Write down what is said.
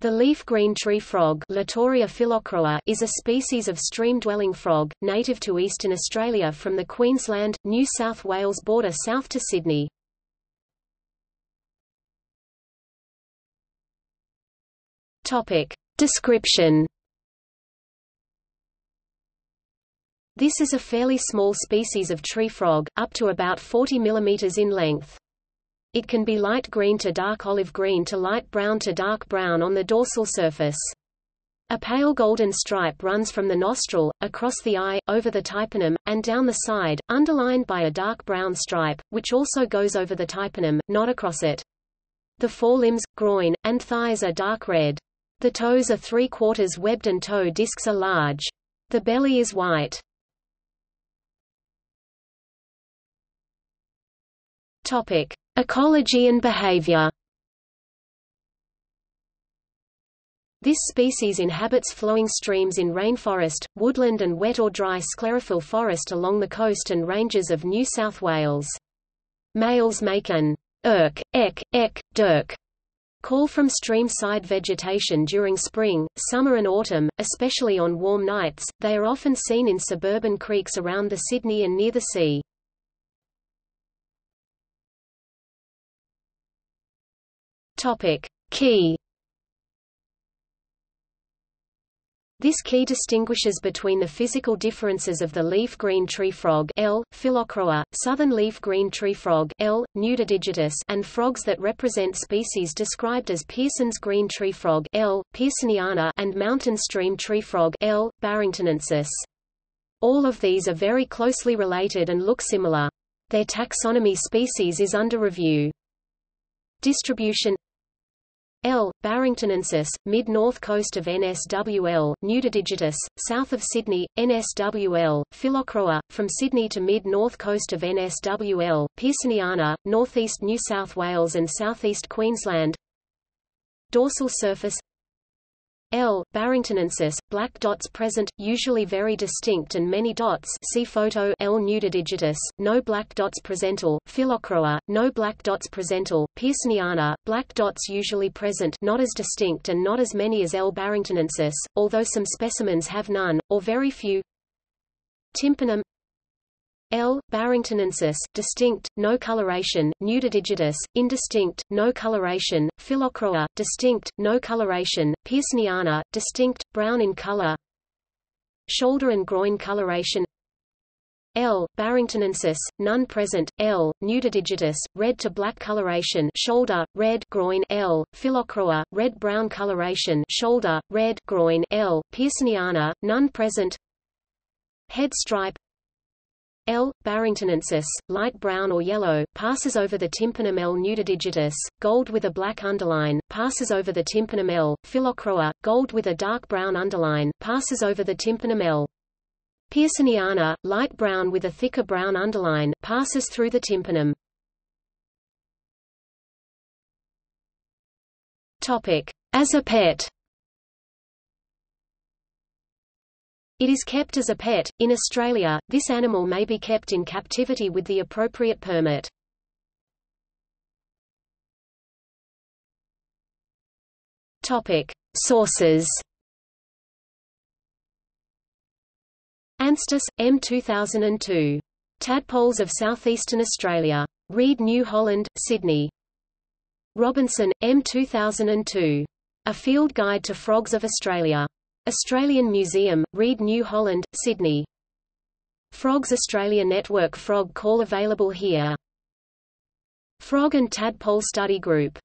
The leaf green tree frog is a species of stream-dwelling frog, native to eastern Australia from the Queensland, New South Wales border south to Sydney. Description This is a fairly small species of tree frog, up to about 40 mm in length. It can be light green to dark olive green to light brown to dark brown on the dorsal surface. A pale golden stripe runs from the nostril, across the eye, over the tympanum, and down the side, underlined by a dark brown stripe, which also goes over the tympanum, not across it. The forelimbs, groin, and thighs are dark red. The toes are three-quarters webbed and toe discs are large. The belly is white. Topic. Ecology and behavior This species inhabits flowing streams in rainforest, woodland and wet or dry sclerophyll forest along the coast and ranges of New South Wales. Males make an erk, ek, ek, dirk call from stream-side vegetation during spring, summer and autumn, especially on warm nights. They are often seen in suburban creeks around the Sydney and near the sea. Topic: Key. This key distinguishes between the physical differences of the leaf green tree frog L. Phyllochroa, southern leaf green tree frog L. nudidigitus, and frogs that represent species described as Pearson's green tree frog L. pearsoniana and mountain stream tree frog L. barringtonensis. All of these are very closely related and look similar. Their taxonomy species is under review. Distribution L. barringtonensis, mid-north coast of NSWL, nudidigitus, south of Sydney, NSWL, Phyllochroa, from Sydney to mid-north coast of NSWL, Pearsoniana, northeast New South Wales and southeast Queensland Dorsal surface L. barringtonensis, black dots present, usually very distinct and many dots see photo L. nudidigitus, no black dots presental, Phyllochroa, no black dots presental, Pearsoniana, black dots usually present not as distinct and not as many as L. barringtonensis, although some specimens have none, or very few Tympanum L. barringtonensis, distinct, no coloration, nudidigitus, indistinct, no coloration, Phyllochroa, distinct, no coloration, Pearsoniana, distinct, brown in color Shoulder and groin coloration L. barringtonensis, none present, L. nudidigitus, red to black coloration shoulder, red groin L. Phyllochroa, red-brown coloration shoulder, red groin L. Pearsoniana, none present Head stripe L. barringtonensis, light brown or yellow, passes over the tympanum L. nudidigitus, gold with a black underline, passes over the tympanum L. Phyllochroa, gold with a dark brown underline, passes over the tympanum L. Pearsoniana, light brown with a thicker brown underline, passes through the tympanum. Topic. As a pet It is kept as a pet. In Australia, this animal may be kept in captivity with the appropriate permit. Topic: Sources. Anstis, M. 2002. Tadpoles of Southeastern Australia. Reed New Holland, Sydney. Robinson, M. 2002. A Field Guide to Frogs of Australia. Australian Museum, Reed New Holland, Sydney. Frogs Australia Network Frog Call available here. Frog and Tadpole Study Group